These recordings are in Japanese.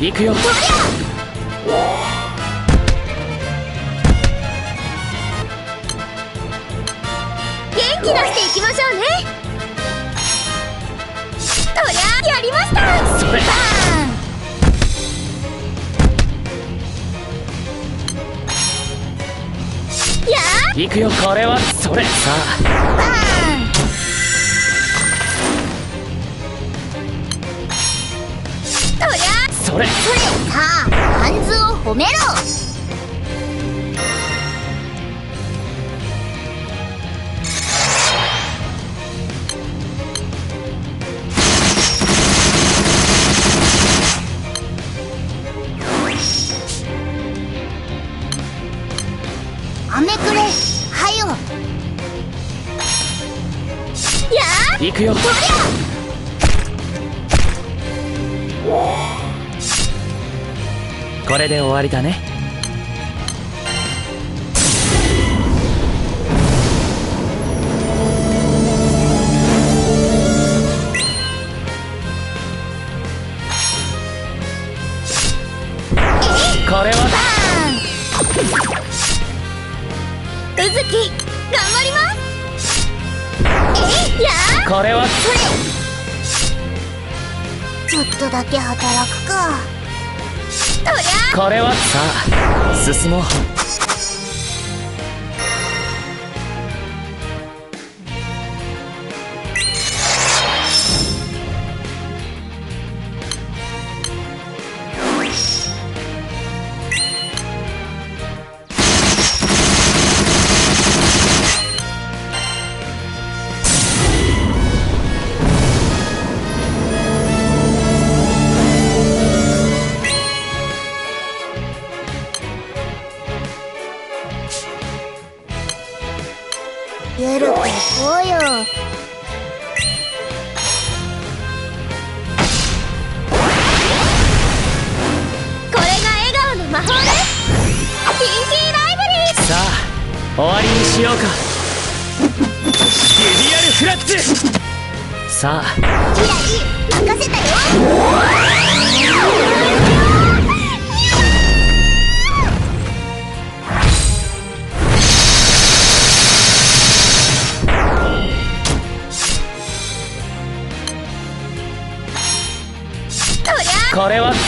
行くよ。元気出していきましょうね。そりゃやりました。それ。バーン。や行くよこれは。それ。さーバーンそれ。それさあハンズを褒めろ。アメくれはよ。やあ行くよ。そりゃこれで終わりだね。これは。うずき頑張ります。やー。これは。ちょっとだけ働くかこれは。さあ進もう。ゆるくいこうよ。これが笑顔の魔法ですピンキーライブリー。さあ終わりにしようか。ユリアルフラッツさあ。キラリ任せたよこれは。そ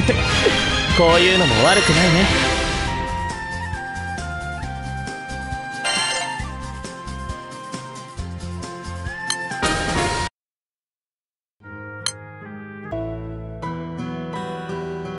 れこういうのも悪くないね。